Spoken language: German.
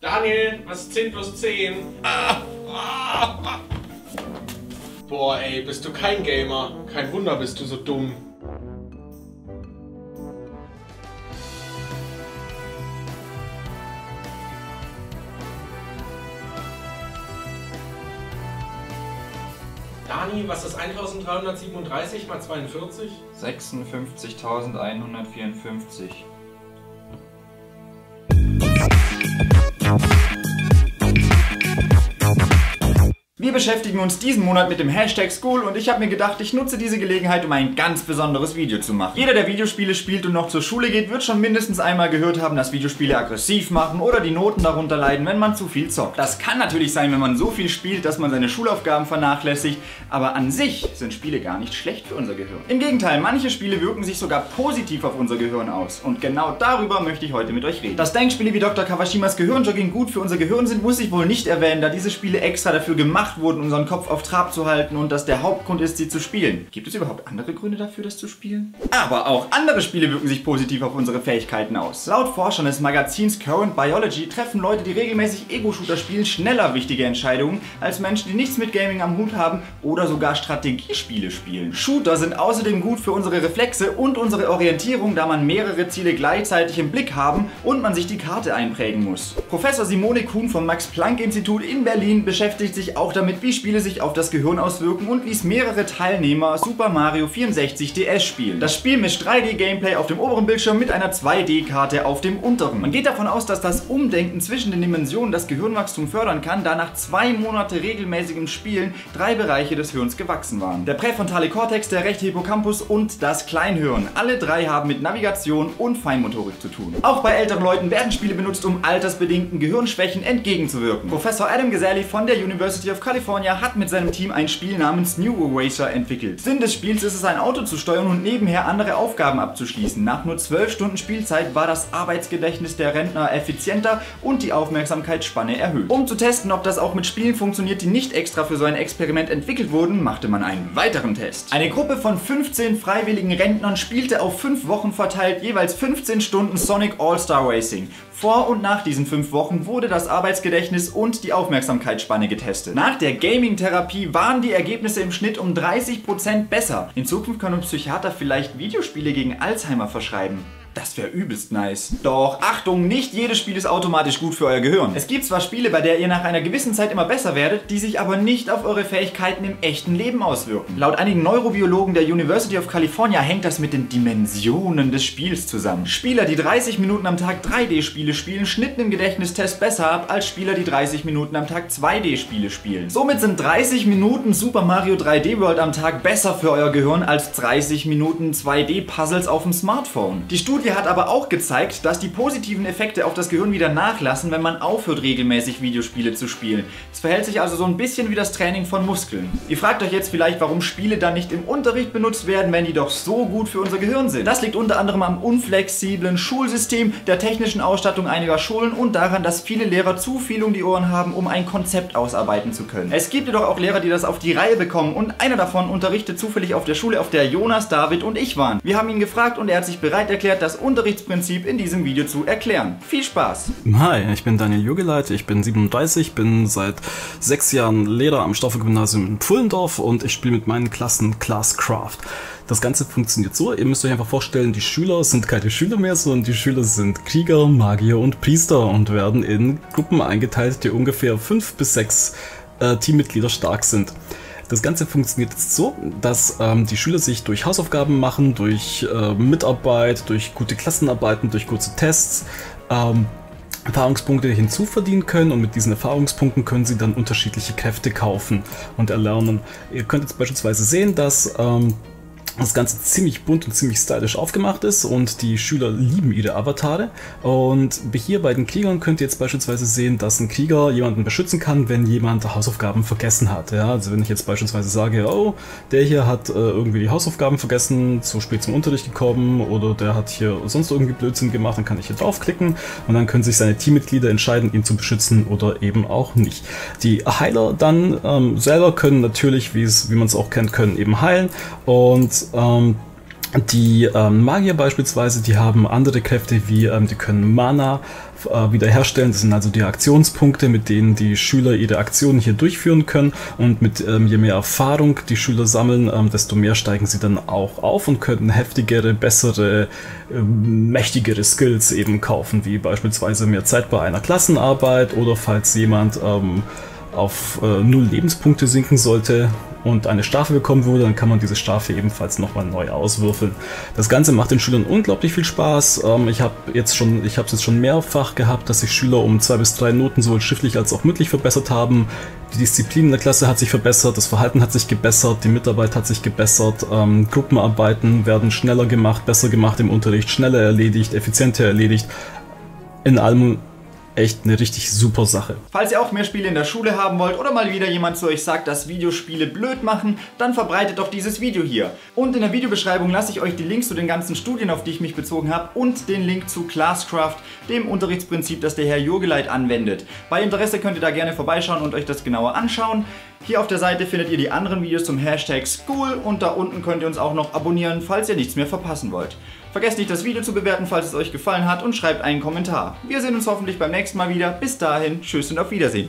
Daniel, was ist 10 plus 10? Ah, ah, Boah, ey, bist du kein Gamer. Kein Wunder bist du so dumm. Dani, was ist 1337 mal 42? 56.154. beschäftigen uns diesen Monat mit dem Hashtag School und ich habe mir gedacht, ich nutze diese Gelegenheit, um ein ganz besonderes Video zu machen. Jeder, der Videospiele spielt und noch zur Schule geht, wird schon mindestens einmal gehört haben, dass Videospiele aggressiv machen oder die Noten darunter leiden, wenn man zu viel zockt. Das kann natürlich sein, wenn man so viel spielt, dass man seine Schulaufgaben vernachlässigt, aber an sich sind Spiele gar nicht schlecht für unser Gehirn. Im Gegenteil, manche Spiele wirken sich sogar positiv auf unser Gehirn aus und genau darüber möchte ich heute mit euch reden. Dass Denkspiele wie Dr. Kawashimas Gehirnjogging gut für unser Gehirn sind, muss ich wohl nicht erwähnen, da diese Spiele extra dafür gemacht wurden, unseren Kopf auf Trab zu halten und das der Hauptgrund ist, sie zu spielen. Gibt es überhaupt andere Gründe dafür, das zu spielen? Aber auch andere Spiele wirken sich positiv auf unsere Fähigkeiten aus. Laut Forschern des Magazins Current Biology treffen Leute, die regelmäßig Ego-Shooter spielen, schneller wichtige Entscheidungen als Menschen, die nichts mit Gaming am Hut haben oder sogar Strategiespiele spielen. Shooter sind außerdem gut für unsere Reflexe und unsere Orientierung, da man mehrere Ziele gleichzeitig im Blick haben und man sich die Karte einprägen muss. Professor Simone Kuhn vom Max-Planck-Institut in Berlin beschäftigt sich auch damit, wie Spiele sich auf das Gehirn auswirken und ließ mehrere Teilnehmer Super Mario 64 DS spielen. Das Spiel mischt 3D-Gameplay auf dem oberen Bildschirm mit einer 2D-Karte auf dem unteren. Man geht davon aus, dass das Umdenken zwischen den Dimensionen das Gehirnwachstum fördern kann, da nach zwei Monate regelmäßigem Spielen drei Bereiche des Hirns gewachsen waren. Der präfrontale Kortex, der rechte Hippocampus und das Kleinhirn. Alle drei haben mit Navigation und Feinmotorik zu tun. Auch bei älteren Leuten werden Spiele benutzt, um altersbedingten Gehirnschwächen entgegenzuwirken. Professor Adam Gazelli von der University of California hat mit seinem Team ein Spiel namens New Eraser entwickelt. Sinn des Spiels ist es, ein Auto zu steuern und nebenher andere Aufgaben abzuschließen. Nach nur 12 Stunden Spielzeit war das Arbeitsgedächtnis der Rentner effizienter und die Aufmerksamkeitsspanne erhöht. Um zu testen, ob das auch mit Spielen funktioniert, die nicht extra für so ein Experiment entwickelt wurden, machte man einen weiteren Test. Eine Gruppe von 15 freiwilligen Rentnern spielte auf 5 Wochen verteilt jeweils 15 Stunden Sonic All-Star Racing. Vor und nach diesen 5 Wochen wurde das Arbeitsgedächtnis und die Aufmerksamkeitsspanne getestet. Nach der Gaming-Therapie waren die Ergebnisse im Schnitt um 30% besser. In Zukunft können Psychiater vielleicht Videospiele gegen Alzheimer verschreiben. Das wäre übelst nice. Doch Achtung, nicht jedes Spiel ist automatisch gut für euer Gehirn. Es gibt zwar Spiele, bei der ihr nach einer gewissen Zeit immer besser werdet, die sich aber nicht auf eure Fähigkeiten im echten Leben auswirken. Laut einigen Neurobiologen der University of California hängt das mit den Dimensionen des Spiels zusammen. Spieler, die 30 Minuten am Tag 3D-Spiele spielen, schnitten im Gedächtnistest besser ab als Spieler, die 30 Minuten am Tag 2D-Spiele spielen. Somit sind 30 Minuten Super Mario 3D World am Tag besser für euer Gehirn als 30 Minuten 2D-Puzzles auf dem Smartphone. Die Studie Studie hat aber auch gezeigt, dass die positiven Effekte auf das Gehirn wieder nachlassen, wenn man aufhört, regelmäßig Videospiele zu spielen. Es verhält sich also so ein bisschen wie das Training von Muskeln. Ihr fragt euch jetzt vielleicht, warum Spiele dann nicht im Unterricht benutzt werden, wenn die doch so gut für unser Gehirn sind. Das liegt unter anderem am unflexiblen Schulsystem, der technischen Ausstattung einiger Schulen und daran, dass viele Lehrer zu viel um die Ohren haben, um ein Konzept ausarbeiten zu können. Es gibt jedoch auch Lehrer, die das auf die Reihe bekommen und einer davon unterrichtet zufällig auf der Schule, auf der Jonas, David und ich waren. Wir haben ihn gefragt und er hat sich bereit erklärt, das Unterrichtsprinzip in diesem Video zu erklären. Viel Spaß! Hi, ich bin Daniel Jugeleit, ich bin 37, bin seit sechs Jahren Lehrer am Stoffel-Gymnasium in Pfullendorf und ich spiele mit meinen Klassen Classcraft. Das Ganze funktioniert so, ihr müsst euch einfach vorstellen, die Schüler sind keine Schüler mehr, sondern die Schüler sind Krieger, Magier und Priester und werden in Gruppen eingeteilt, die ungefähr fünf bis sechs äh, Teammitglieder stark sind. Das Ganze funktioniert jetzt so, dass ähm, die Schüler sich durch Hausaufgaben machen, durch äh, Mitarbeit, durch gute Klassenarbeiten, durch kurze Tests ähm, Erfahrungspunkte hinzuverdienen können und mit diesen Erfahrungspunkten können sie dann unterschiedliche Kräfte kaufen und erlernen. Ihr könnt jetzt beispielsweise sehen, dass ähm, das Ganze ziemlich bunt und ziemlich stylisch aufgemacht ist und die Schüler lieben ihre Avatare. Und hier bei den Kriegern könnt ihr jetzt beispielsweise sehen, dass ein Krieger jemanden beschützen kann, wenn jemand Hausaufgaben vergessen hat. Ja, also wenn ich jetzt beispielsweise sage, oh, der hier hat äh, irgendwie die Hausaufgaben vergessen, zu spät zum Unterricht gekommen oder der hat hier sonst irgendwie Blödsinn gemacht, dann kann ich hier draufklicken und dann können sich seine Teammitglieder entscheiden, ihn zu beschützen oder eben auch nicht. Die Heiler dann ähm, selber können natürlich, wie man es auch kennt, können eben heilen und ähm, Die ähm, Magier beispielsweise, die haben andere Kräfte wie, ähm, die können Mana äh, wiederherstellen. Das sind also die Aktionspunkte, mit denen die Schüler ihre Aktionen hier durchführen können. Und mit ähm, je mehr Erfahrung die Schüler sammeln, ähm, desto mehr steigen sie dann auch auf und können heftigere, bessere, ähm, mächtigere Skills eben kaufen, wie beispielsweise mehr Zeit bei einer Klassenarbeit oder falls jemand ähm, auf äh, null Lebenspunkte sinken sollte und eine Strafe bekommen würde, dann kann man diese Strafe ebenfalls nochmal neu auswürfeln. Das Ganze macht den Schülern unglaublich viel Spaß. Ähm, ich habe jetzt es jetzt schon mehrfach gehabt, dass sich Schüler um zwei bis drei Noten sowohl schriftlich als auch mündlich verbessert haben. Die Disziplin in der Klasse hat sich verbessert, das Verhalten hat sich gebessert, die Mitarbeit hat sich gebessert, ähm, Gruppenarbeiten werden schneller gemacht, besser gemacht im Unterricht, schneller erledigt, effizienter erledigt. In allem echt eine richtig super Sache. Falls ihr auch mehr Spiele in der Schule haben wollt oder mal wieder jemand zu euch sagt, dass Videospiele blöd machen, dann verbreitet doch dieses Video hier. Und in der Videobeschreibung lasse ich euch die Links zu den ganzen Studien, auf die ich mich bezogen habe und den Link zu Classcraft, dem Unterrichtsprinzip, das der Herr Jurgeleit anwendet. Bei Interesse könnt ihr da gerne vorbeischauen und euch das genauer anschauen. Hier auf der Seite findet ihr die anderen Videos zum Hashtag School und da unten könnt ihr uns auch noch abonnieren, falls ihr nichts mehr verpassen wollt. Vergesst nicht das Video zu bewerten, falls es euch gefallen hat und schreibt einen Kommentar. Wir sehen uns hoffentlich beim nächsten Mal wieder. Bis dahin, tschüss und auf Wiedersehen.